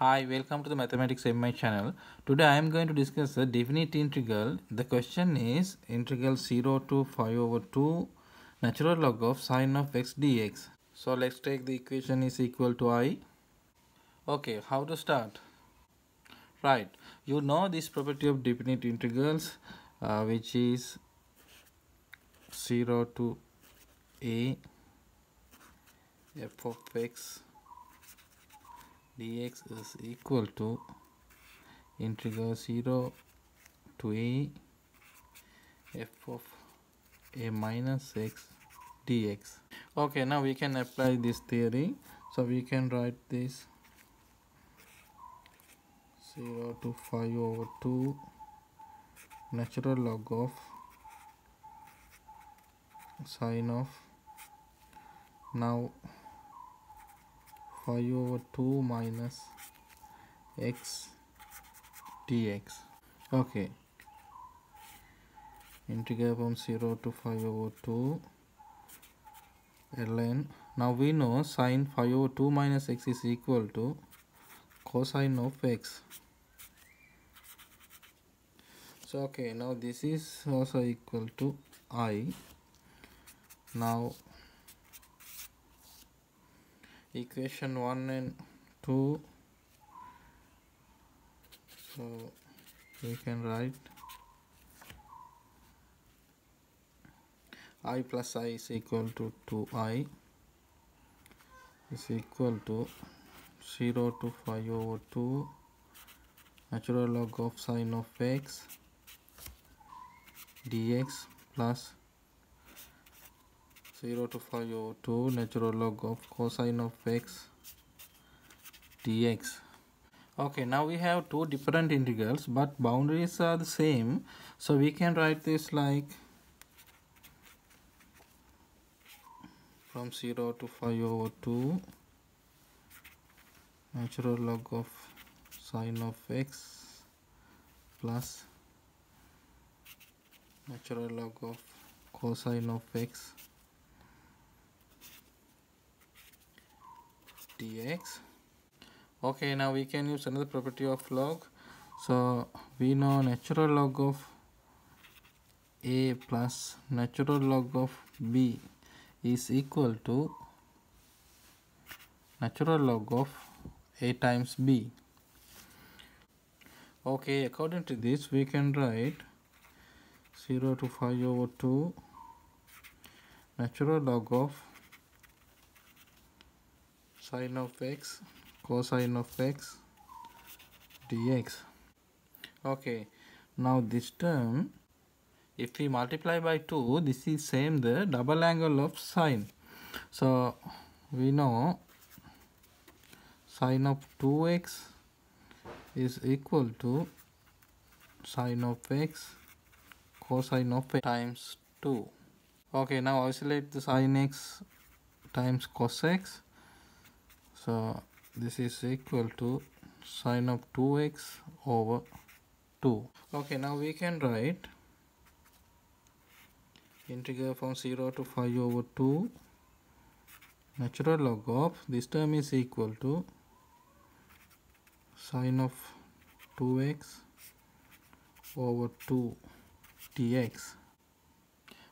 Hi, welcome to the Mathematics MI channel. Today I am going to discuss the definite integral. The question is integral 0 to pi over 2 natural log of sine of x dx. So let's take the equation is equal to i. Okay, how to start? Right, you know this property of definite integrals uh, which is 0 to a f of x dx is equal to integral 0 to a f of a minus x dx. Okay now we can apply this theory. So we can write this 0 to pi over 2 natural log of sine of. Now pi over 2 minus x dx. Okay. Integral from 0 to pi over 2 ln. Now we know sine pi over 2 minus x is equal to cosine of x. So okay now this is also equal to i. Now equation 1 and 2 so we can write i plus i is equal to 2i is equal to 0 to pi over 2 natural log of sine of x dx plus 0 to pi over 2 natural log of cosine of x dx. Okay now we have two different integrals but boundaries are the same. So we can write this like from 0 to pi over 2 natural log of sine of x plus natural log of cosine of x dx. Okay now we can use another property of log. So we know natural log of a plus natural log of b is equal to natural log of a times b. Okay according to this we can write 0 to pi over 2 natural log of sine of x cosine of x dx. Okay now this term if we multiply by 2 this is same the double angle of sine. So we know sine of 2x is equal to sine of x cosine of x times 2 okay now isolate the sine x times cos x so this is equal to sine of 2x over 2 okay now we can write integral from 0 to pi over 2 natural log of this term is equal to sine of 2x over 2 dx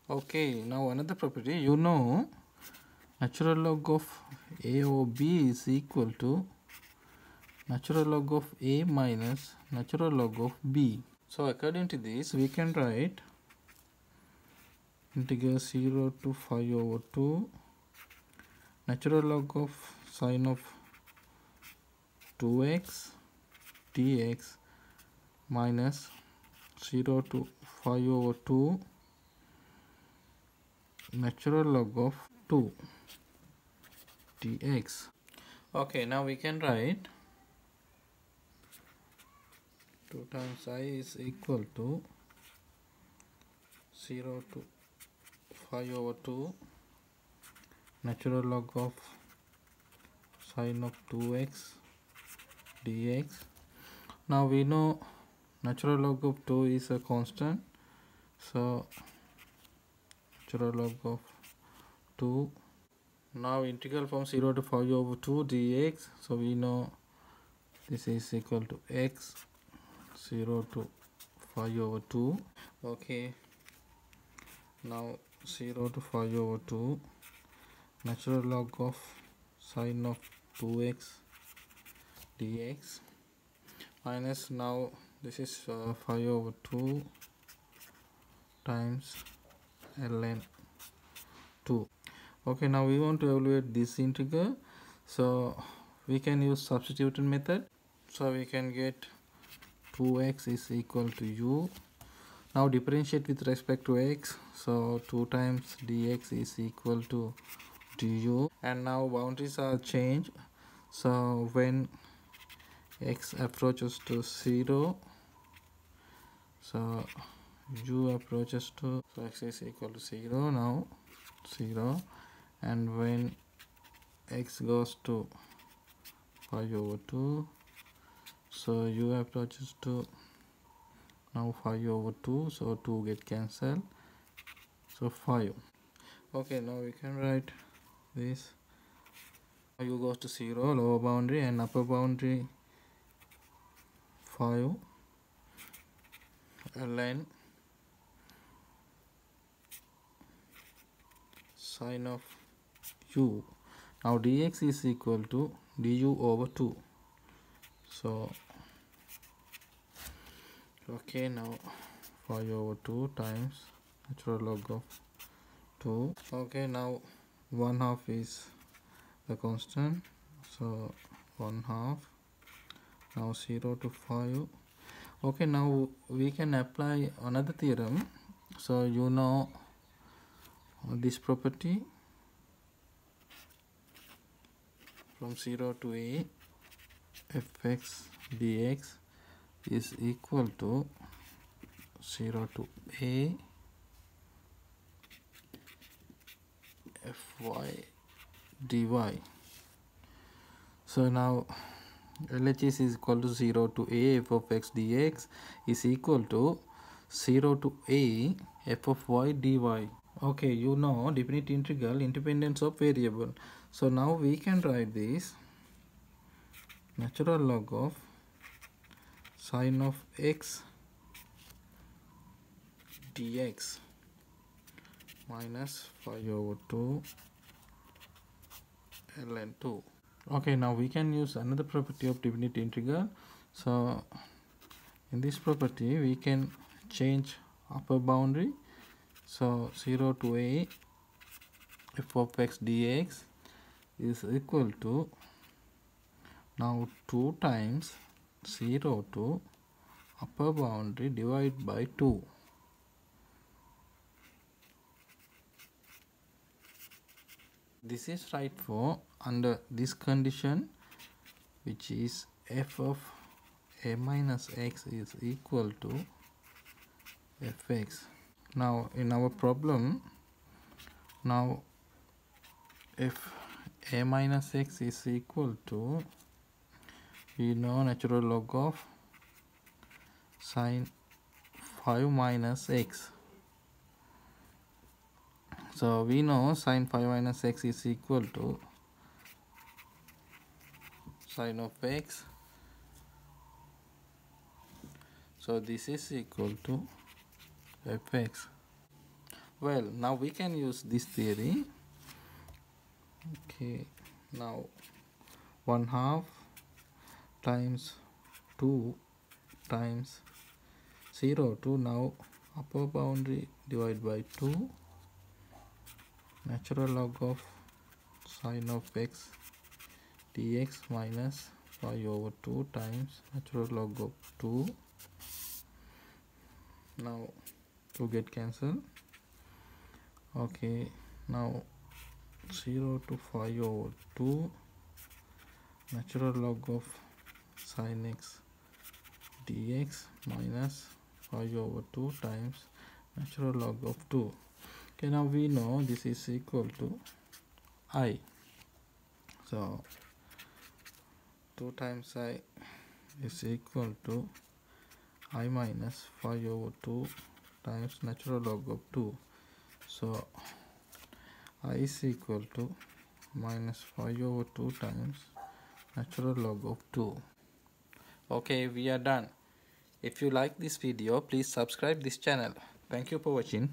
okay now another property. You know natural log of a over b is equal to natural log of a minus natural log of b. So according to this we can write integral 0 to pi over 2 natural log of sine of 2x dx minus 0 to pi over 2 natural log of 2 dx okay now we can write. 2 times i is equal to 0 to pi over 2 natural log of sine of 2x dx. Now we know natural log of 2 is a constant. So natural log of 2 now integral from 0 to pi over 2 dx. So we know this is equal to x 0 to pi over 2 okay. Now 0 to pi over 2 natural log of sine of 2x dx. Minus now this is uh, pi over 2 times ln 2 okay now we want to evaluate this integral. So we can use substitution method. So we can get 2x is equal to u. Now differentiate with respect to x. So 2 times dx is equal to du. And now boundaries are changed. So when x approaches to 0 so u approaches to so x is equal to 0 now 0 and when x goes to pi over 2 so u approaches to now pi over 2 so 2 get cancelled. So pi okay now we can write this. U goes to 0 lower boundary and upper boundary. pi ln sine of now dx is equal to du over 2 so okay now pi over 2 times natural log of 2 okay now 1 half is the constant. So 1 half. Now 0 to pi okay now we can apply another theorem. So you know this property from 0 to a fx dx is equal to 0 to a fy dy. So now LHS is equal to 0 to a f of x dx is equal to 0 to a f of y dy. Okay you know definite integral independence of variable so now we can write this natural log of sine of x dx minus pi over 2 ln 2 okay now we can use another property of definite integral. So in this property we can change upper boundary. So 0 to a f of x dx is equal to now 2 times 0 to upper boundary divided by 2 this is right for under this condition which is f of a minus x is equal to fx. Now in our problem now if a minus x is equal to we know natural log of sine pi minus x. So we know sine pi minus x is equal to sine of x. So this is equal to fx well now we can use this theory okay now 1 half times 2 times 0 to now upper boundary divided by 2 natural log of sine of x dx minus pi over 2 times natural log of 2 now 2 get cancelled. Okay now 0 to pi over 2 natural log of sine x dx minus pi over 2 times natural log of 2 okay now we know this is equal to i. So 2 times i is equal to i minus 5 over 2 times natural log of 2 so i is equal to minus pi over 2 times natural log of 2 okay we are done. If you like this video please subscribe this channel. Thank you for watching